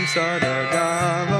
Sam Sada Gama.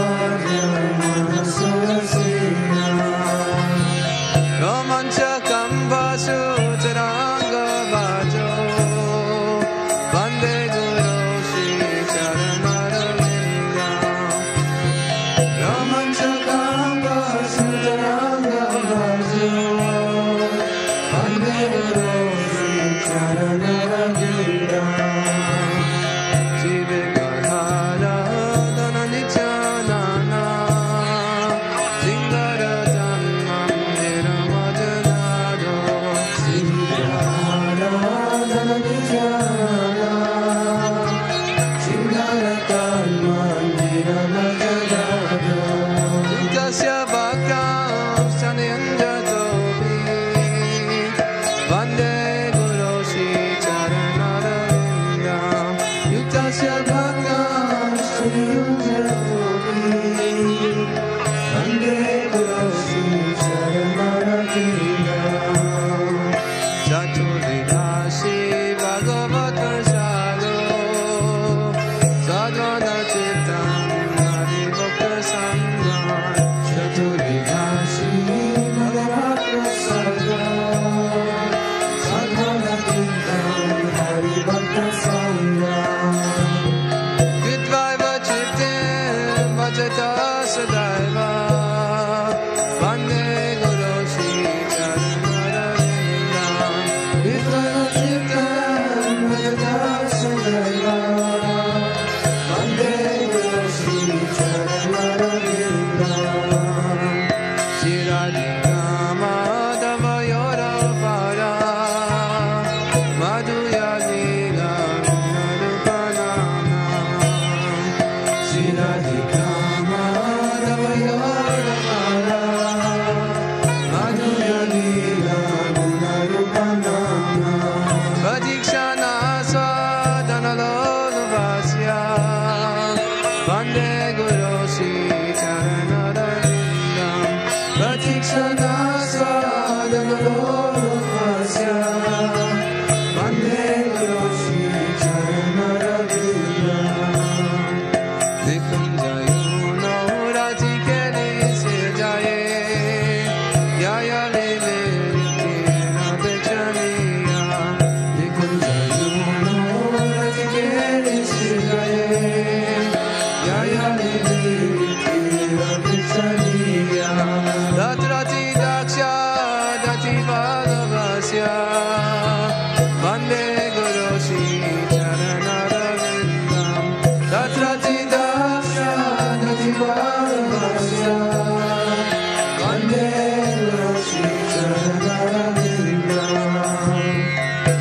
that